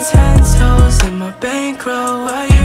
Ten toes in my bankroll.